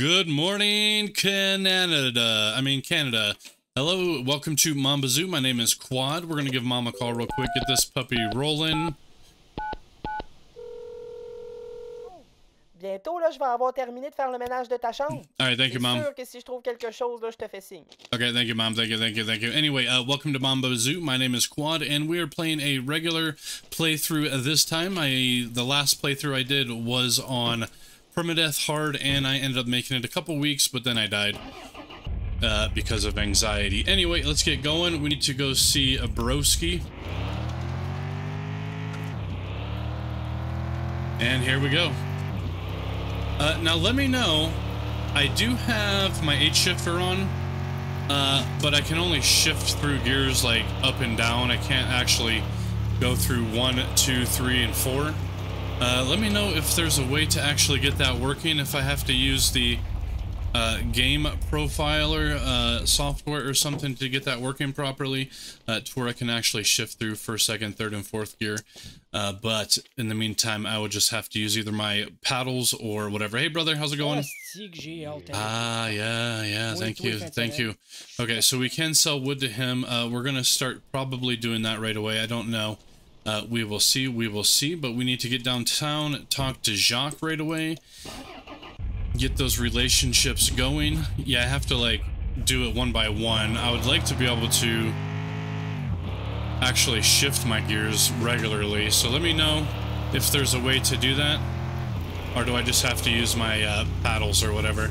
Good morning, Canada. I mean, Canada. Hello, welcome to Mon Bazou. My name is Quad. We're going to give Mom a call real quick, get this puppy rolling. Bientôt, là, je vais avoir terminé de faire le ménage de ta chambre. All right, thank you, Mom. sûr que si je trouve quelque chose, là, je te fais signe. Okay, thank you, Mom. Thank you, thank you, thank you. Anyway, uh, welcome to Mon Bazou. My name is Quad, and we are playing a regular playthrough this time. I The last playthrough I did was on Permadeath Hard, and I ended up making it a couple weeks, but then I died. Uh, because of anxiety. Anyway, let's get going. We need to go see a broski. And here we go. Uh, now let me know. I do have my H shifter on, uh, but I can only shift through gears like up and down. I can't actually go through one, two, three, and 4. Uh, let me know if there's a way to actually get that working, if I have to use the uh, game profiler uh, software or something to get that working properly uh, to where I can actually shift through first, second, third, and fourth gear. Uh, but in the meantime, I would just have to use either my paddles or whatever. Hey, brother, how's it going? Asti que j'ai hâte à- Ah, yeah, yeah. Thank you, thank you. Okay, so we can sell wood to him. Uh, we're gonna start probably doing that right away. I don't know. Uh, we will see. We will see. But we need to get downtown, talk to Jacques right away, get those relationships going. Yeah, I have to like do it one by one. I would like to be able to actually shift my gears regularly. So let me know if there's a way to do that. Or do I just have to use my uh, paddles or whatever?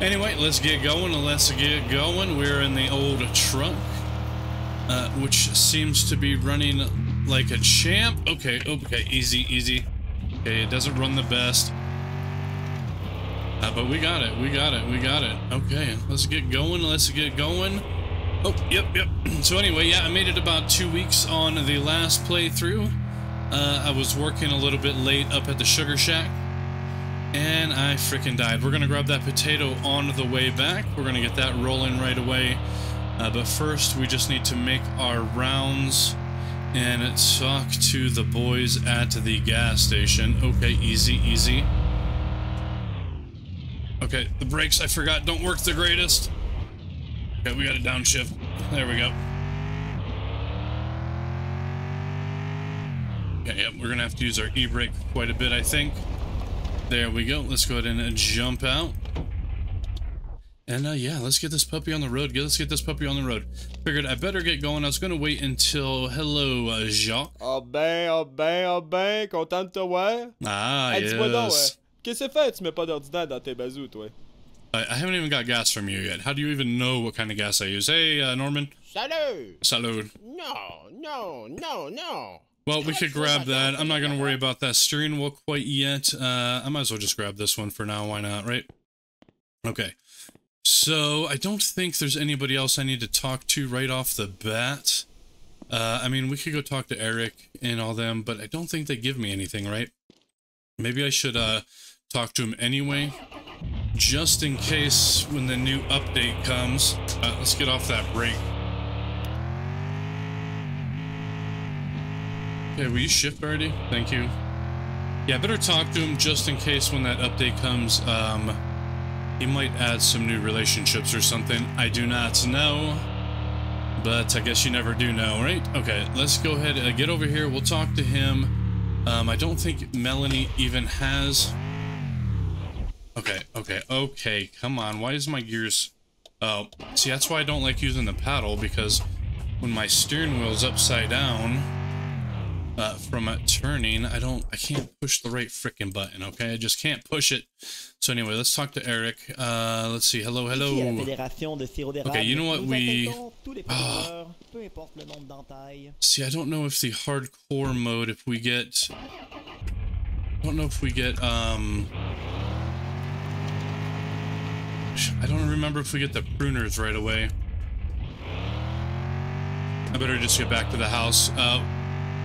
Anyway, let's get going. Let's get going. We're in the old truck, uh, which seems to be running like a champ. Okay, okay, easy, easy. Okay, it doesn't run the best. Uh, but we got it, we got it, we got it. Okay, let's get going, let's get going. Oh, yep, yep. So anyway, yeah, I made it about two weeks on the last playthrough. Uh, I was working a little bit late up at the Sugar Shack. And I freaking died. We're gonna grab that potato on the way back. We're gonna get that rolling right away. Uh, but first, we just need to make our rounds and talk to the boys at the gas station. Okay, easy, easy. Okay, the brakes, I forgot, don't work the greatest. Okay, we got a downshift. There we go. Okay, yep, we're gonna have to use our e-brake quite a bit, I think. There we go. Let's go ahead and jump out. And uh, yeah, let's get this puppy on the road. Let's get this puppy on the road. Figured I better get going. I was gonna wait until hello, uh, Jacques. Ah ben, ah ben, ah ben, content de te voir. Ah, Hey, yes. euh, qu'est-ce que fait tu mets pas d'ordinaire dans tes bazous, toi? I, I haven't even got gas from you yet. How do you even know what kind of gas I use? Hey, uh, Norman. Salut! Salud. No, no, no, no. Well, we could grab that. I'm not gonna worry about that steering wheel quite yet. Uh, I might as well just grab this one for now. Why not, right? Okay. So I don't think there's anybody else I need to talk to right off the bat. Uh, I mean, we could go talk to Eric and all them, but I don't think they give me anything, right? Maybe I should uh, talk to him anyway, just in case when the new update comes. Uh, let's get off that brake. Okay, will you shift already? Thank you. Yeah, better talk to him just in case when that update comes, um, he might add some new relationships or something. I do not know, but I guess you never do know, right? Okay, let's go ahead and get over here. We'll talk to him. Um, I don't think Melanie even has... Okay, okay, okay, come on. Why is my gears... Oh, see, that's why I don't like using the paddle, because when my steering wheel is upside down uh, from turning, I don't, I can't push the right freaking button, okay? I just can't push it. So anyway, let's talk to Eric. Uh, let's see. Hello, Ici à la hello. Fédération de sirop d'érable. Okay, you know what, we- accueillons tous les producteurs, peu importe le nombre d'entailles. See, I don't know if the hardcore mode, if we get, I don't know if we get, um, I don't remember if we get the pruners right away. I better just get back to the house. Uh,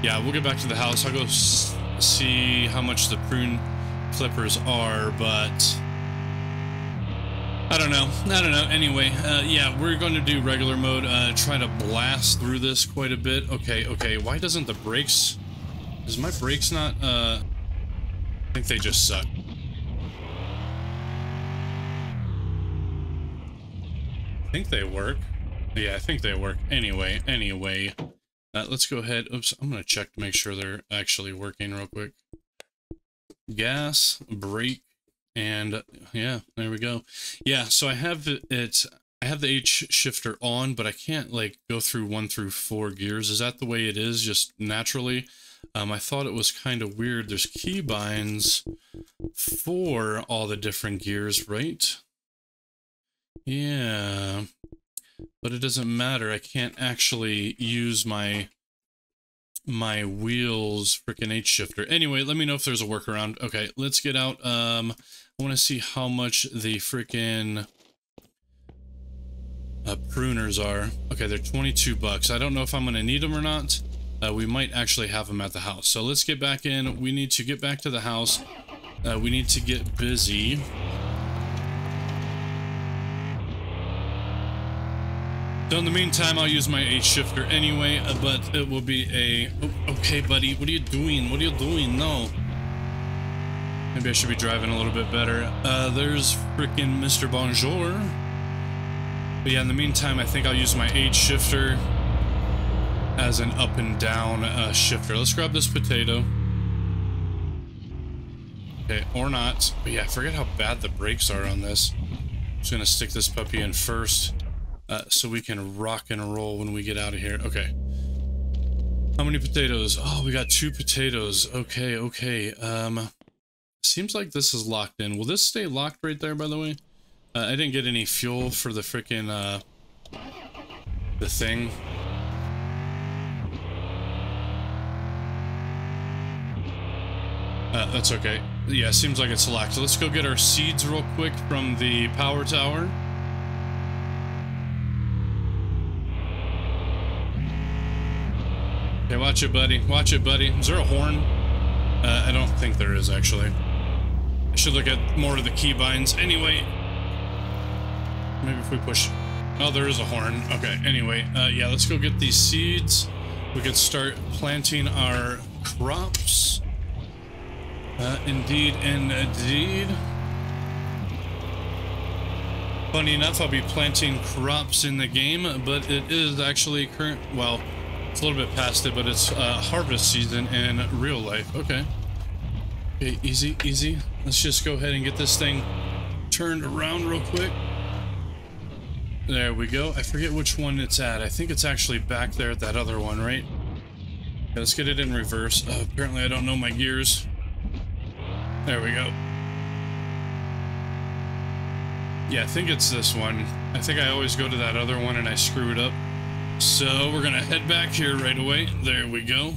yeah, we'll get back to the house. I'll go see how much the prune clippers are, but I don't know. I don't know. Anyway, uh, yeah, we're going to do regular mode. Uh, try to blast through this quite a bit. Okay, okay. Why doesn't the brakes? Is my brakes not? Uh, I think they just suck. I think they work. Yeah, I think they work. Anyway, anyway. Uh, let's go ahead. Oops, I'm going to check to make sure they're actually working real quick. Gas, brake, and yeah, there we go. Yeah, so I have it, I have the H shifter on, but I can't like go through one through four gears. Is that the way it is just naturally? Um, I thought it was kind of weird. There's keybinds for all the different gears, right? Yeah, but it doesn't matter. I can't actually use my my wheels freaking H shifter. Anyway, let me know if there's a workaround. Okay, let's get out. Um, I want to see how much the freaking uh, pruners are. Okay, they're 22 bucks. I don't know if I'm going to need them or not. Uh, we might actually have them at the house. So let's get back in. We need to get back to the house. Uh, we need to get busy. So in the meantime, I'll use my H shifter anyway, uh, but it will be a... Oh, okay, buddy, what are you doing? What are you doing? No. Maybe I should be driving a little bit better. Uh, there's freaking Mr. Bonjour. But yeah, in the meantime, I think I'll use my H shifter as an up and down uh, shifter. Let's grab this potato. Okay, or not. But yeah, I forget how bad the brakes are on this. I'm just gonna stick this puppy in first. Uh, so we can rock and roll when we get out of here. Okay. How many potatoes? Oh, we got two potatoes. Okay, okay. Um, seems like this is locked in. Will this stay locked right there, by the way? Uh, I didn't get any fuel for the freaking, uh, the thing. Uh, that's okay. Yeah, seems like it's locked. So let's go get our seeds real quick from the power tower. Watch it, buddy. Watch it, buddy. Is there a horn? Uh, I don't think there is, actually. I should look at more of the keybinds. Anyway, maybe if we push... Oh, there is a horn. Okay, anyway, uh, yeah, let's go get these seeds. We can start planting our crops. Uh, indeed, indeed. Funny enough, I'll be planting crops in the game, but it is actually current... Well, it's a little bit past it, but it's uh, harvest season in real life. Okay. Okay, easy, easy. Let's just go ahead and get this thing turned around real quick. There we go. I forget which one it's at. I think it's actually back there at that other one, right? Let's get it in reverse. Uh, apparently I don't know my gears. There we go. Yeah, I think it's this one. I think I always go to that other one and I screw it up. So we're gonna head back here right away. There we go.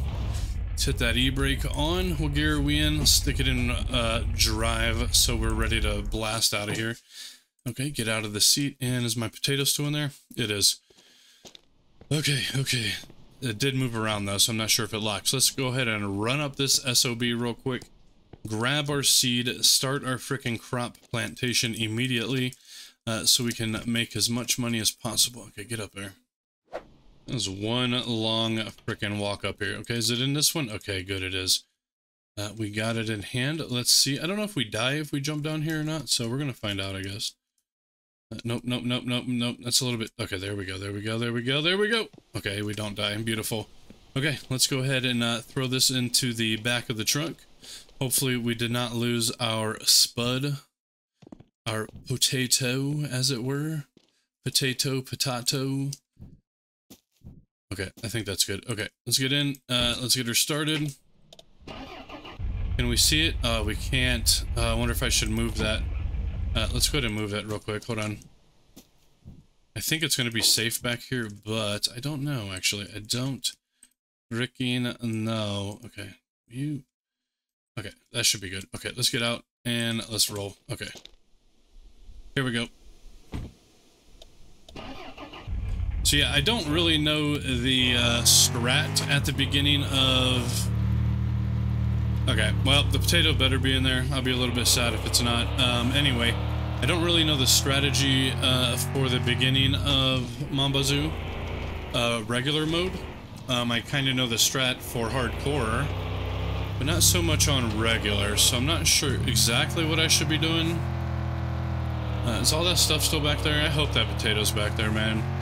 Let's hit that e-brake on. We'll gear we in? Stick it in uh, drive so we're ready to blast out of here. Okay, get out of the seat. And is my potato still in there? It is. Okay, okay. It did move around though, so I'm not sure if it locks. Let's go ahead and run up this SOB real quick. Grab our seed, start our freaking crop plantation immediately uh, so we can make as much money as possible. Okay, get up there. There's one long freaking walk up here. Okay, is it in this one? Okay, good, it is. Uh, we got it in hand. Let's see. I don't know if we die if we jump down here or not, so we're going to find out, I guess. Uh, nope, nope, nope, nope, nope. That's a little bit... Okay, there we go, there we go, there we go, there we go. Okay, we don't die. Beautiful. Okay, let's go ahead and uh, throw this into the back of the trunk. Hopefully we did not lose our spud. Our potato, as it were. Potato, potato. Okay, I think that's good. Okay, let's get in. Uh, let's get her started. Can we see it? Uh, we can't. Uh, I wonder if I should move that. Uh, let's go ahead and move that real quick. Hold on. I think it's going to be safe back here, but I don't know, actually. I don't freaking know. Okay, you... Okay, that should be good. Okay, let's get out and let's roll. Okay. Here we go. So yeah, I don't really know the uh, strat at the beginning of... Okay, well, the potato better be in there. I'll be a little bit sad if it's not. Um, anyway, I don't really know the strategy uh, for the beginning of Mon Bazou uh, regular mode. Um, I kind of know the strat for hardcore, but not so much on regular, so I'm not sure exactly what I should be doing. Uh, is all that stuff still back there? I hope that potato's back there, man.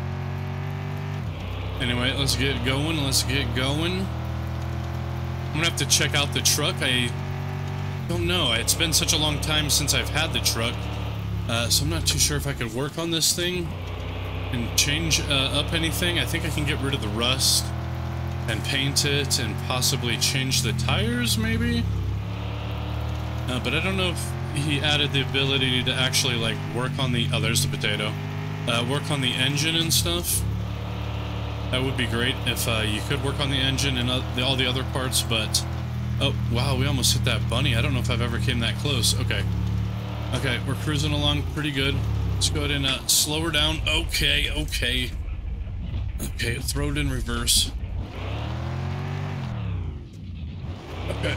Anyway, let's get going. Let's get going. I'm gonna have to check out the truck. I don't know. It's been such a long time since I've had the truck. Uh, so I'm not too sure if I could work on this thing and change uh, up anything. I think I can get rid of the rust and paint it and possibly change the tires, maybe? Uh, but I don't know if he added the ability to actually, like, work on the... Oh, there's the potato. Uh, work on the engine and stuff. That would be great if uh, you could work on the engine and uh, all the other parts, but... Oh, wow, we almost hit that bunny. I don't know if I've ever came that close. Okay. Okay, we're cruising along pretty good. Let's go ahead and uh, slow her down. Okay, okay. Okay, throw it in reverse. Okay.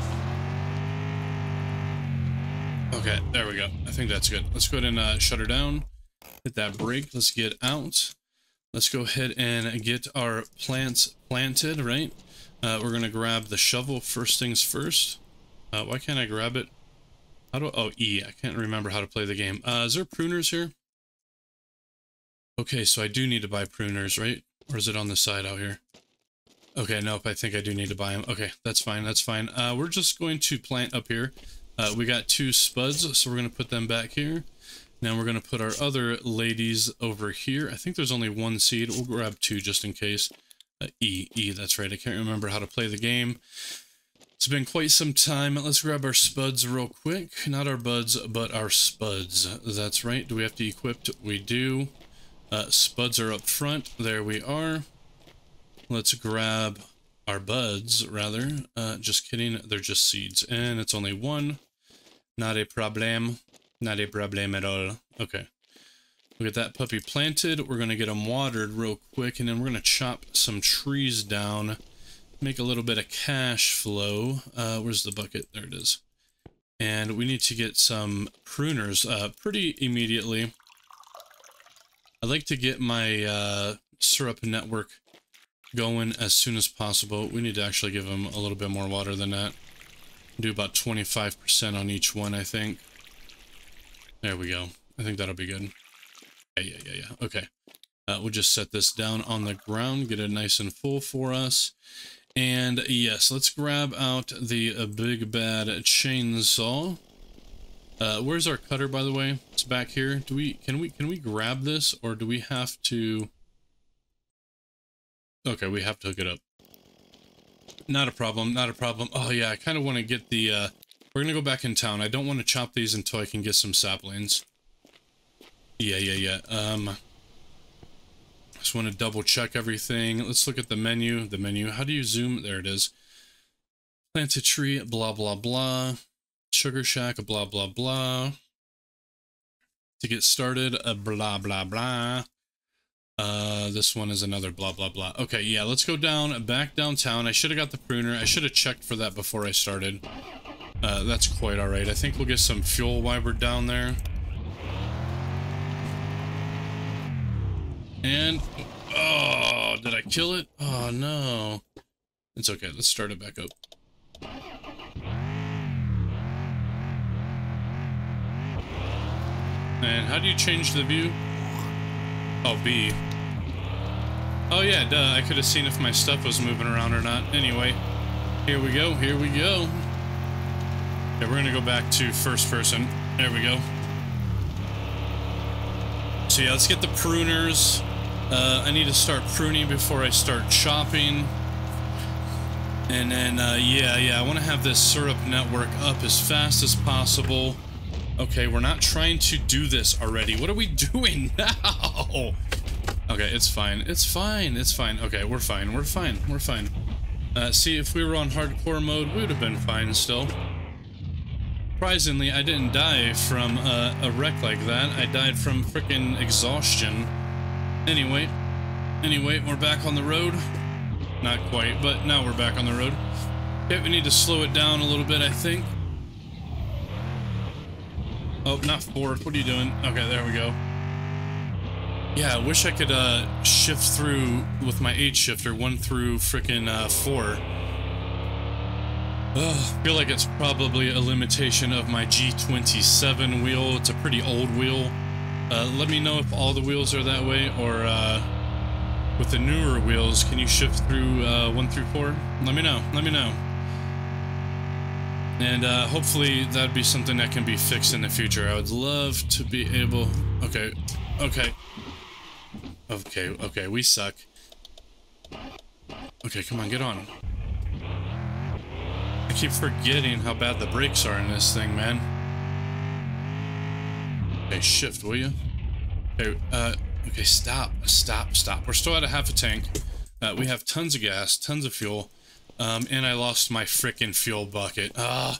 Okay, there we go. I think that's good. Let's go ahead and uh, shut her down. Hit that brake. Let's get out. Let's go ahead and get our plants planted, right? Uh, we're going to grab the shovel first things first. Uh, why can't I grab it? How do oh E? I can't remember how to play the game. Uh, is there pruners here? Okay, so I do need to buy pruners, right? Or is it on the side out here? Okay, nope, I think I do need to buy them. Okay, that's fine, that's fine. Uh, we're just going to plant up here. Uh, we got two spuds, so we're going to put them back here. Now we're going to put our other ladies over here. I think there's only one seed. We'll grab two just in case. Uh, e, E, that's right. I can't remember how to play the game. It's been quite some time. Let's grab our spuds real quick. Not our buds, but our spuds. That's right. Do we have to equip? We do. Uh, spuds are up front. There we are. Let's grab our buds, rather. Uh, just kidding. They're just seeds. And it's only one. Not a problem. Not a problem at all. Okay. We get that puppy planted. We're going to get them watered real quick. And then we're going to chop some trees down. Make a little bit of cash flow. Uh, where's the bucket? There it is. And we need to get some pruners uh, pretty immediately. I'd like to get my uh, syrup network going as soon as possible. We need to actually give them a little bit more water than that. Do about 25% on each one, I think. There we go. I think that'll be good. Yeah, yeah, yeah, yeah. Okay. Uh, we'll just set this down on the ground, get it nice and full for us. And yes, let's grab out the uh, big bad chainsaw. Uh, where's our cutter, by the way? It's back here. Do we can we can we grab this, or do we have to? Okay, we have to hook it up. Not a problem. Not a problem. Oh yeah, I kind of want to get the. Uh, we're gonna go back in town. I don't want to chop these until I can get some saplings. Yeah, yeah, yeah. Um, just want to double check everything. Let's look at the menu. The menu. How do you zoom? There it is. Plant a tree. Blah blah blah. Sugar Shack. Blah blah blah. To get started. Uh, blah blah blah. Uh, this one is another blah blah blah. Okay, yeah. Let's go down back downtown. I should have got the pruner. I should have checked for that before I started. Uh, that's quite all right. I think we'll get some fuel while we're down there. And, oh, did I kill it? Oh, no. It's okay. Let's start it back up. And how do you change the view? Oh, B. Oh, yeah, duh. I could have seen if my stuff was moving around or not. Anyway, here we go. Here we go. Okay, we're to go back to first person. There we go. So yeah, let's get the pruners. Uh, I need to start pruning before I start chopping. And then, uh, yeah, yeah, I want to have this syrup network up as fast as possible. Okay, we're not trying to do this already. What are we doing now? Okay, it's fine. It's fine. It's fine. Okay, we're fine. We're fine. We're fine. Uh, see, if we were on hardcore mode, we would have been fine still. Surprisingly, I didn't die from uh, a wreck like that. I died from freaking exhaustion. Anyway, anyway, we're back on the road. Not quite, but now we're back on the road. Okay, we need to slow it down a little bit, I think. Oh, not fourth. What are you doing? Okay, there we go. Yeah, I wish I could uh, shift through with my H shifter, 1 through freaking uh, 4. Ugh, I feel like it's probably a limitation of my G27 wheel. It's a pretty old wheel. Uh, let me know if all the wheels are that way, or uh, with the newer wheels, can you shift through uh, one through four? Let me know. Let me know. And uh, hopefully that'd be something that can be fixed in the future. I would love to be able. Okay, okay, okay, okay. We suck. Okay, come on, get on. I keep forgetting how bad the brakes are in this thing, man. Okay, shift, will you? Okay, uh, okay, stop, stop, stop. We're still at a half a tank. Uh, we have tons of gas, tons of fuel, um, and I lost my frickin' fuel bucket. Ah.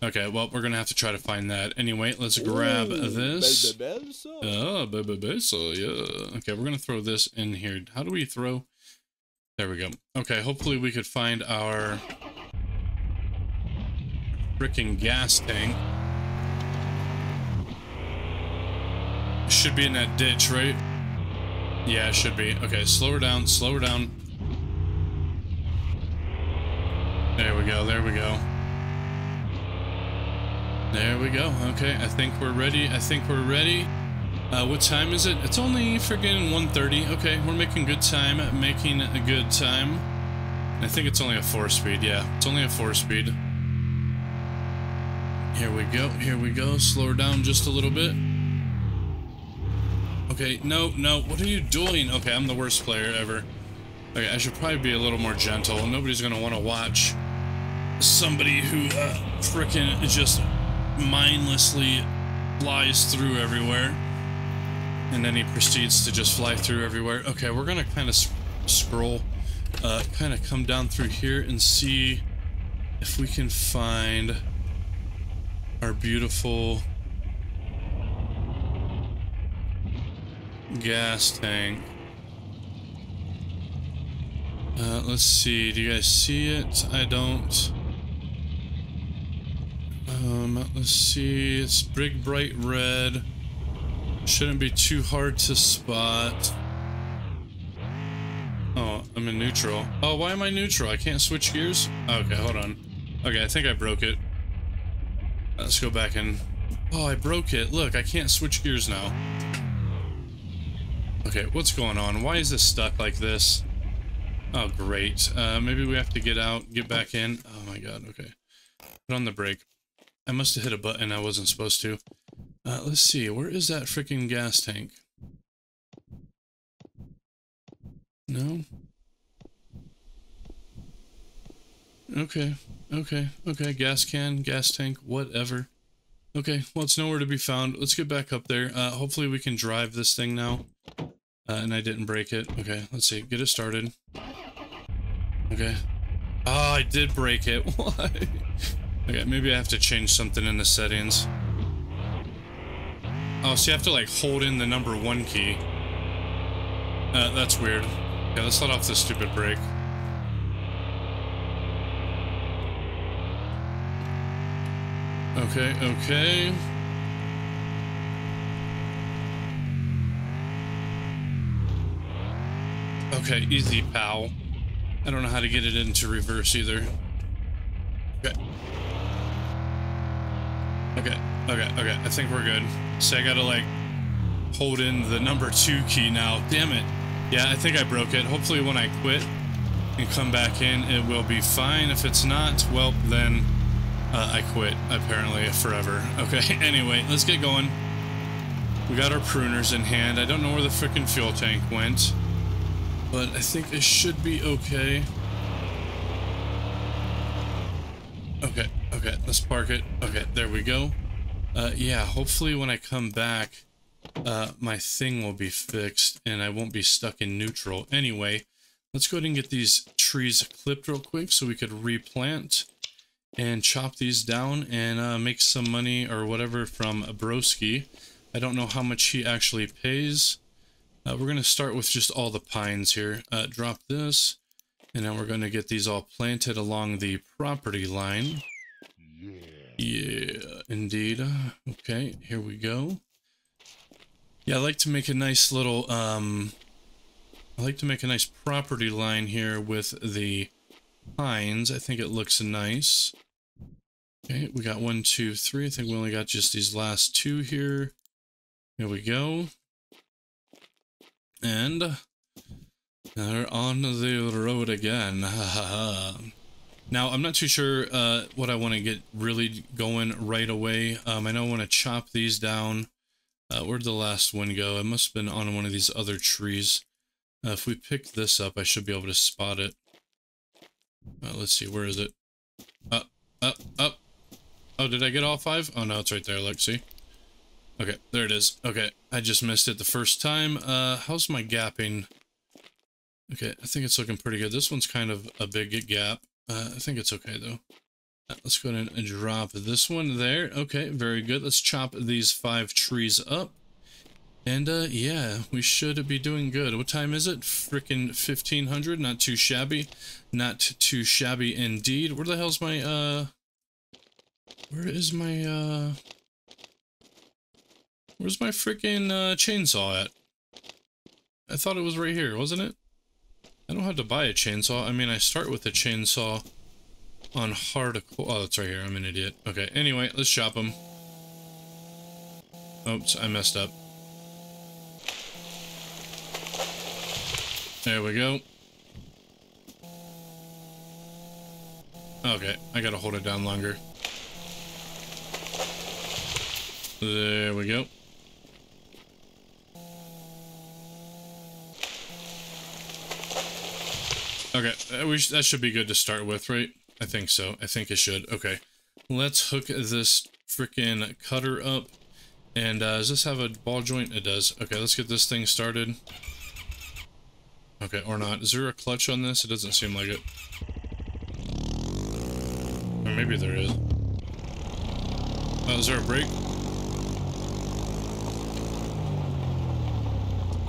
Okay, well, we're gonna have to try to find that. Anyway, let's grab Ooh, this. belle, belle, ça. Oh, baby, so yeah. Okay, we're gonna throw this in here. How do we throw? There we go. Okay, hopefully we could find our freaking gas tank. Should be in that ditch, right? Yeah, it should be. Okay, slow her down, slow her down. There we go, there we go. There we go. Okay, I think we're ready. I think we're ready. Uh, what time is it? It's only friggin' 1.30. Okay, we're making good time. Making a good time. I think it's only a 4-speed. Yeah, it's only a 4-speed. Here we go. Here we go. Slow her down just a little bit. Okay, no, no. What are you doing? Okay, I'm the worst player ever. Okay, I should probably be a little more gentle. Nobody's gonna want to watch somebody who uh, frickin' just mindlessly flies through everywhere. And then he proceeds to just fly through everywhere. Okay, we're gonna kind of scroll, uh, kind of come down through here and see if we can find our beautiful gas tank. Uh, let's see. Do you guys see it? I don't. Um, let's see. It's big, bright red. Shouldn't be too hard to spot. Oh, I'm in neutral. Oh, why am I neutral? I can't switch gears? Okay, hold on. Okay, I think I broke it. Let's go back and... Oh, I broke it. Look, I can't switch gears now. Okay, what's going on? Why is this stuck like this? Oh, great. Uh, maybe we have to get out, get back in. Oh my god, okay. Put on the brake. I must have hit a button I wasn't supposed to. Uh, let's see, where is that freaking gas tank? No? Okay, okay, okay, gas can, gas tank, whatever. Okay, well, it's nowhere to be found. Let's get back up there. Uh, hopefully we can drive this thing now. Uh, and I didn't break it. Okay, let's see, get it started. Okay. Oh, I did break it. Why? Okay, maybe I have to change something in the settings. Oh, so you have to like hold in the number one key. Uh, that's weird. Okay, let's let off this stupid brake. Okay, okay. Okay, easy, pal. I don't know how to get it into reverse either. Okay. Okay, okay, okay. I think we're good. So I gotta, like, hold in the number two key now. Damn it. Yeah, I think I broke it. Hopefully when I quit and come back in, it will be fine. If it's not, well, then uh, I quit, apparently, forever. Okay, anyway, let's get going. We got our pruners in hand. I don't know where the freaking fuel tank went, but I think it should be okay. Okay, okay, let's park it. Okay, there we go. Uh, yeah, hopefully when I come back, uh, my thing will be fixed and I won't be stuck in neutral. Anyway, let's go ahead and get these trees clipped real quick so we could replant and chop these down and uh, make some money or whatever from Broski. I don't know how much he actually pays. Uh, we're going to start with just all the pines here. Uh, drop this, and then we're going to get these all planted along the property line. Yeah, indeed. Okay, here we go. Yeah, I like to make a nice little, um, I like to make a nice property line here with the pines. I think it looks nice. Okay, we got one, two, three. I think we only got just these last two here. Here we go. And they're on the road again. now, I'm not too sure uh, what I want to get really going right away. Um, I know I want to chop these down. Uh, where'd the last one go? It must have been on one of these other trees. Uh, if we pick this up, I should be able to spot it. Uh, let's see, where is it? Up, up, up. Oh, did I get all five? Oh, no, it's right there, look, see? Okay, there it is. Okay, I just missed it the first time. Uh, how's my gapping? Okay, I think it's looking pretty good. This one's kind of a big gap. Uh, I think it's okay, though. Uh, let's go ahead and drop this one there. Okay, very good. Let's chop these five trees up. And, uh, yeah, we should be doing good. What time is it? Frickin' 1500. Not too shabby. Not too shabby indeed. Where the hell's my, uh... Where is my, uh... Where's my freaking uh, chainsaw at? I thought it was right here, wasn't it? I don't have to buy a chainsaw. I mean, I start with a chainsaw on hardcore. Oh, that's right here. I'm an idiot. Okay, anyway, let's shop them. Oops, I messed up. There we go. Okay, I gotta hold it down longer. There we go. Okay, uh, that should be good to start with, right? I think so. I think it should. Okay. Let's hook this freaking cutter up. And uh, does this have a ball joint? It does. Okay, let's get this thing started. Okay, or not. Is there a clutch on this? It doesn't seem like it. Or maybe there is. Oh, is there a break?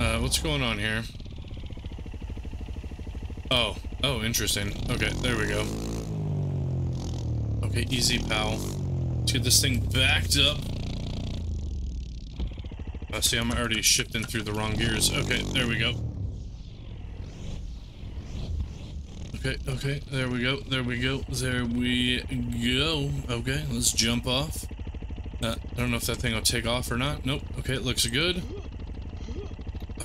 Uh, what's going on here? Oh, oh, interesting. Okay, there we go. Okay, easy, pal. Let's get this thing backed up. I uh, see I'm already shifting through the wrong gears. Okay, there we go. Okay, okay, there we go, there we go, there we go. Okay, let's jump off. Uh, I don't know if that thing will take off or not. Nope, okay, it looks good.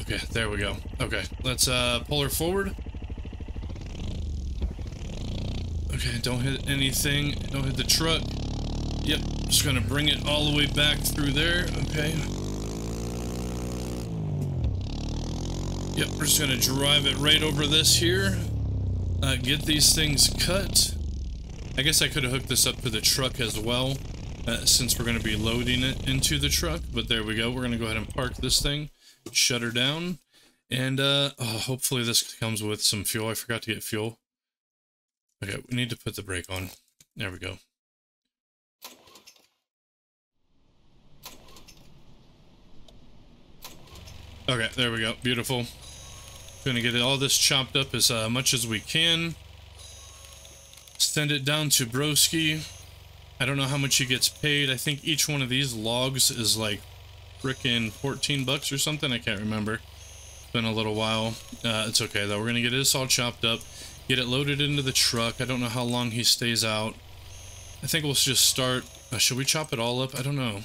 Okay, there we go. Okay, let's uh, pull her forward. Okay, don't hit anything. Don't hit the truck. Yep, just gonna bring it all the way back through there. Okay. Yep, we're just gonna drive it right over this here. Uh, get these things cut. I guess I could have hooked this up to the truck as well, uh, since we're gonna be loading it into the truck. But there we go. We're gonna go ahead and park this thing, shut her down, and uh, oh, hopefully this comes with some fuel. I forgot to get fuel. Okay, we need to put the brake on. There we go. Okay, there we go. Beautiful. Gonna get all this chopped up as uh, much as we can. Send it down to Broski. I don't know how much he gets paid. I think each one of these logs is like frickin' 14 bucks or something. I can't remember. It's been a little while. Uh, it's okay though. We're gonna get this all chopped up. Get it loaded into the truck. I don't know how long he stays out. I think we'll just start... Uh, should we chop it all up? I don't know,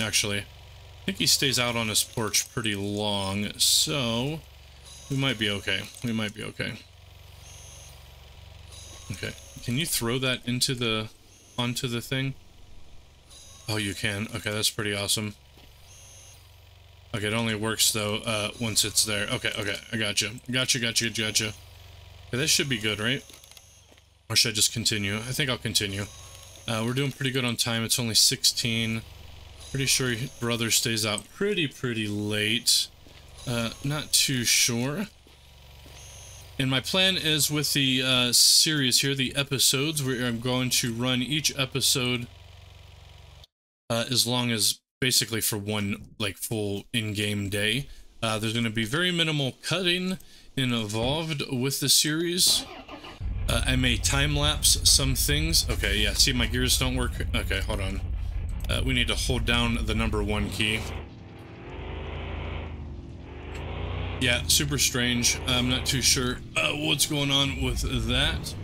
actually. I think he stays out on his porch pretty long, so... We might be okay. We might be okay. Okay. Can you throw that into the... onto the thing? Oh, you can. Okay, that's pretty awesome. Okay, it only works, though, uh, once it's there. Okay, okay, I gotcha. Gotcha, gotcha, gotcha. Okay, this should be good, right? Or should I just continue? I think I'll continue. Uh, we're doing pretty good on time. It's only 16. Pretty sure brother stays out pretty, pretty late. Uh, not too sure. And my plan is with the uh, series here, the episodes, where I'm going to run each episode uh, as long as basically for one like full in-game day. Uh, there's going to be very minimal cutting involved with the series. Uh, I may time-lapse some things. Okay, yeah, see my gears don't work. Okay, hold on. Uh, we need to hold down the number one key. Yeah, super strange. I'm not too sure uh, what's going on with that.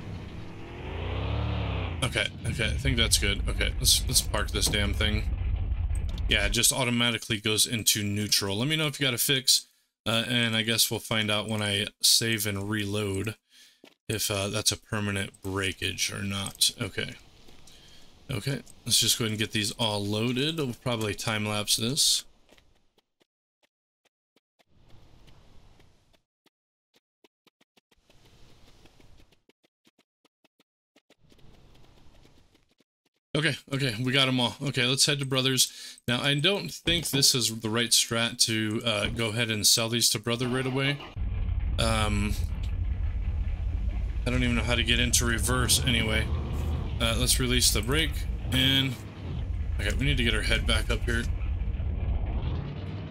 Okay, okay, I think that's good. Okay, let's let's park this damn thing. Yeah, it just automatically goes into neutral. Let me know if you got a fix, uh, and I guess we'll find out when I save and reload if uh, that's a permanent breakage or not. Okay. Okay, let's just go ahead and get these all loaded. We'll probably time-lapse this. Okay, okay, we got them all. Okay, let's head to Brothers. Now, I don't think this is the right strat to uh, go ahead and sell these to Brother right away. Um, I don't even know how to get into reverse anyway. Uh, let's release the brake, and... Okay, we need to get our head back up here.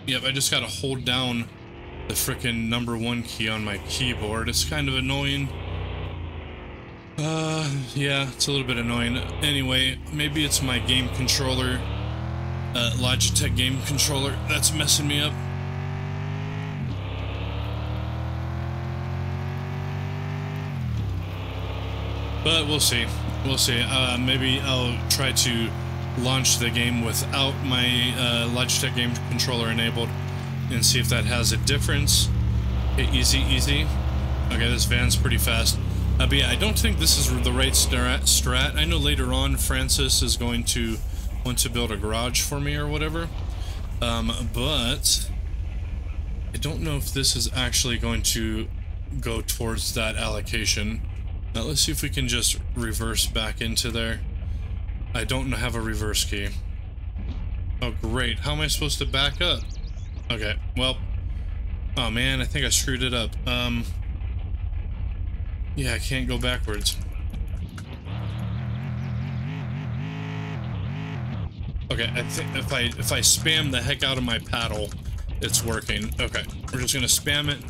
Yep, I just gotta hold down the frickin' number one key on my keyboard. It's kind of annoying. Uh, yeah, it's a little bit annoying. Anyway, maybe it's my game controller, uh, Logitech game controller that's messing me up. But we'll see. We'll see. Uh, maybe I'll try to launch the game without my uh, Logitech game controller enabled and see if that has a difference. Okay, easy, easy. Okay, this van's pretty fast. Uh, but yeah, I don't think this is the right strat. I know later on Francis is going to want to build a garage for me or whatever. Um, but I don't know if this is actually going to go towards that allocation. Now let's see if we can just reverse back into there. I don't have a reverse key. Oh great, how am I supposed to back up? Okay, well, oh man, I think I screwed it up. Um, yeah, I can't go backwards. Okay, I think if I if I spam the heck out of my paddle, it's working. Okay, we're just gonna spam it.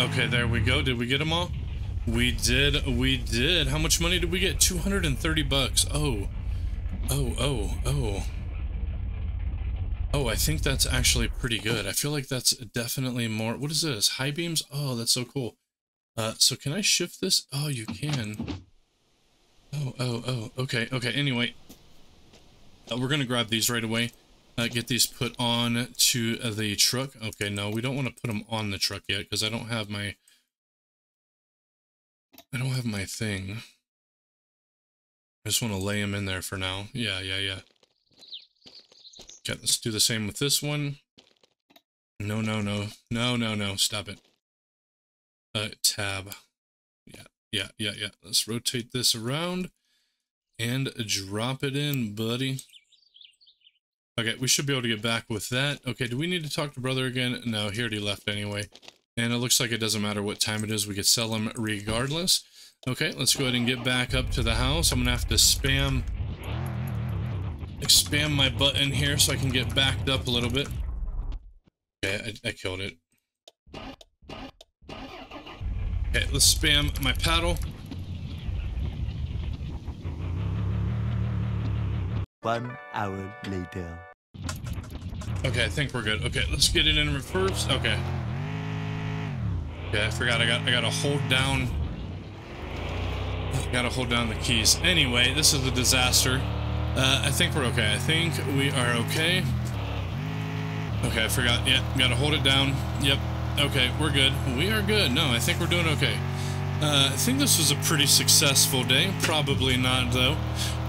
Okay, there we go. Did we get them all? We did. We did. How much money did we get? 230 bucks. Oh. Oh, oh, oh. Oh, I think that's actually pretty good. I feel like that's definitely more... What is this? High beams? Oh, that's so cool. Uh, so can I shift this? Oh, you can. Oh, oh, oh. Okay, okay. Anyway, uh, we're going to grab these right away. Uh, get these put on to uh, the truck. Okay, no, we don't want to put them on the truck yet because I don't have my... I don't have my thing. I just want to lay them in there for now. Yeah, yeah, yeah. Okay, let's do the same with this one. No, no, no. No, no, no. Stop it. Uh, tab. Yeah, yeah, yeah, yeah. Let's rotate this around and drop it in, buddy. Okay, we should be able to get back with that. Okay, do we need to talk to brother again? No, he already left anyway. And it looks like it doesn't matter what time it is. We could sell him regardless. Okay, let's go ahead and get back up to the house. I'm going to have to spam expand my button here so I can get backed up a little bit. Okay, I, I killed it. Okay, let's spam my paddle. One hour later. Okay, I think we're good. Okay, let's get it in reverse. Okay. Okay, I forgot I got I gotta hold down gotta hold down the keys. Anyway, this is a disaster. Uh, I think we're okay. I think we are okay. Okay, I forgot. Yeah, gotta hold it down. Yep. Okay, we're good. We are good. No, I think we're doing okay. Uh, I think this was a pretty successful day. Probably not, though.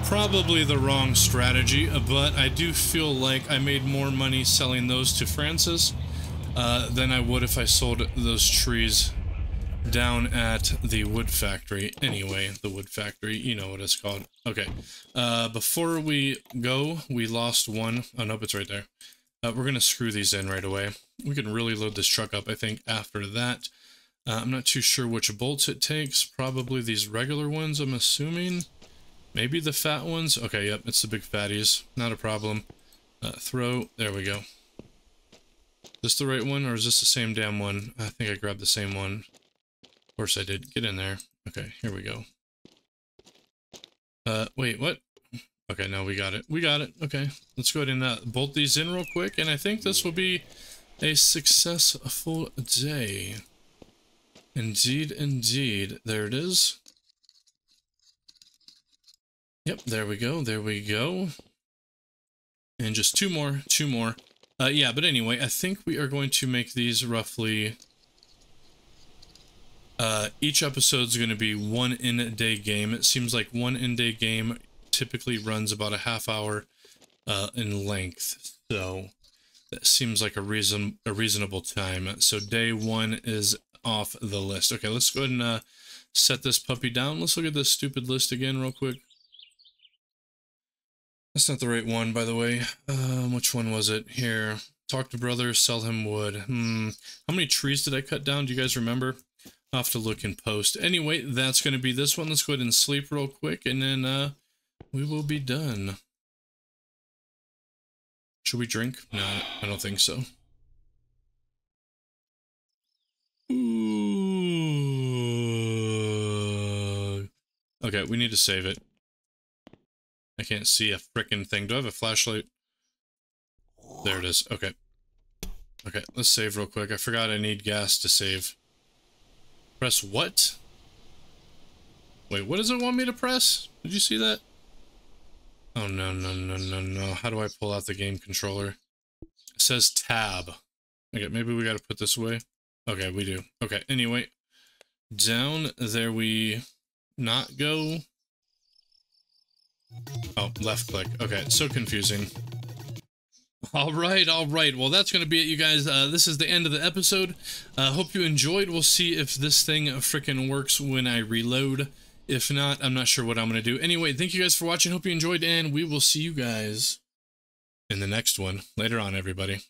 Probably the wrong strategy, but I do feel like I made more money selling those to Francis uh, than I would if I sold those trees down at the wood factory. Anyway, the wood factory, you know what it's called. Okay, uh, before we go, we lost one. Oh, nope, it's right there. Uh, we're going to screw these in right away. We can really load this truck up, I think, after that. Uh, I'm not too sure which bolts it takes. Probably these regular ones, I'm assuming. Maybe the fat ones. Okay, yep, it's the big fatties. Not a problem. Uh, throw. There we go. Is this the right one, or is this the same damn one? I think I grabbed the same one. Of course I did. Get in there. Okay, here we go. Uh, wait, what? Okay, no, we got it. We got it. Okay, let's go ahead and uh, bolt these in real quick, and I think this will be a successful day. Indeed, indeed. There it is. Yep, there we go. There we go. And just two more, two more. Uh, yeah, but anyway, I think we are going to make these roughly... Uh, each episode is going to be one in a day game. It seems like one in-day game typically runs about a half hour uh, in length. So that seems like a reason a reasonable time. So day one is off the list. Okay, let's go ahead and uh, set this puppy down. Let's look at this stupid list again real quick. That's not the right one, by the way. Um, which one was it? Here. Talk to brother, sell him wood. Hmm. How many trees did I cut down? Do you guys remember? I'll have to look in post. Anyway, that's going to be this one. Let's go ahead and sleep real quick, and then uh, we will be done. Should we drink? No, I don't think so. Ooh. Okay, we need to save it. I can't see a frickin' thing. Do I have a flashlight? There it is. Okay. Okay, let's save real quick. I forgot I need gas to save. Press what? Wait, what does it want me to press? Did you see that? Oh, no, no, no, no, no. How do I pull out the game controller? It says tab. Okay, maybe we gotta put this away. Okay, we do. Okay, anyway. Down there we not go. Oh, left click. Okay, so confusing. All right, all right. Well, that's going to be it, you guys. Uh, this is the end of the episode. Uh, hope you enjoyed. We'll see if this thing freaking works when I reload. If not, I'm not sure what I'm going to do. Anyway, thank you guys for watching. Hope you enjoyed, and we will see you guys in the next one. Later on, everybody.